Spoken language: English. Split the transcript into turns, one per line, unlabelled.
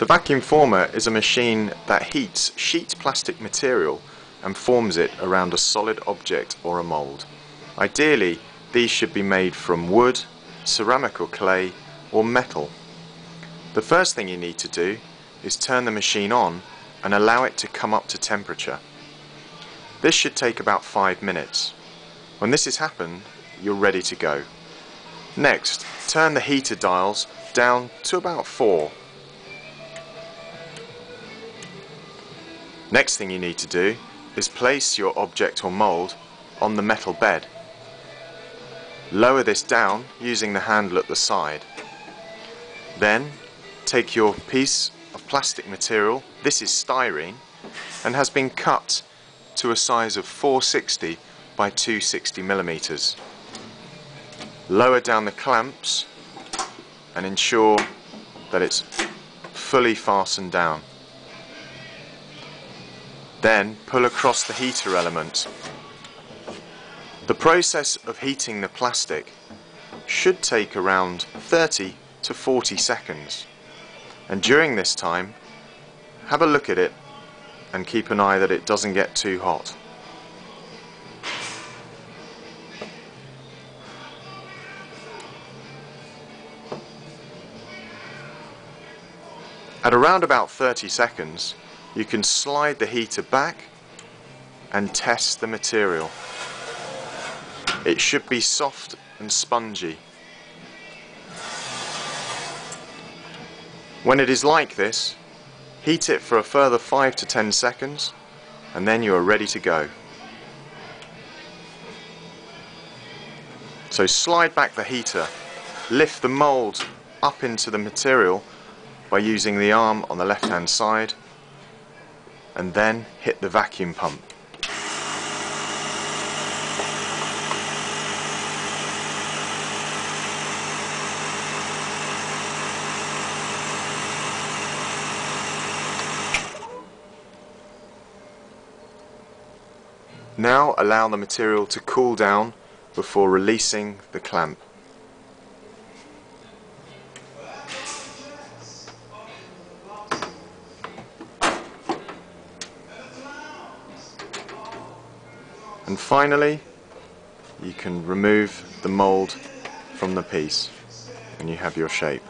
The vacuum former is a machine that heats sheet plastic material and forms it around a solid object or a mould. Ideally, these should be made from wood, ceramic or clay, or metal. The first thing you need to do is turn the machine on and allow it to come up to temperature. This should take about 5 minutes. When this has happened, you're ready to go. Next, turn the heater dials down to about 4. Next thing you need to do is place your object or mould on the metal bed. Lower this down using the handle at the side. Then take your piece of plastic material, this is styrene, and has been cut to a size of 460 by 260 millimeters. Lower down the clamps and ensure that it's fully fastened down. Then pull across the heater element. The process of heating the plastic should take around 30 to 40 seconds and during this time have a look at it and keep an eye that it doesn't get too hot. At around about 30 seconds you can slide the heater back and test the material. It should be soft and spongy. When it is like this, heat it for a further 5 to 10 seconds and then you are ready to go. So slide back the heater, lift the mould up into the material by using the arm on the left hand side and then hit the vacuum pump. Now allow the material to cool down before releasing the clamp. And finally, you can remove the mould from the piece and you have your shape.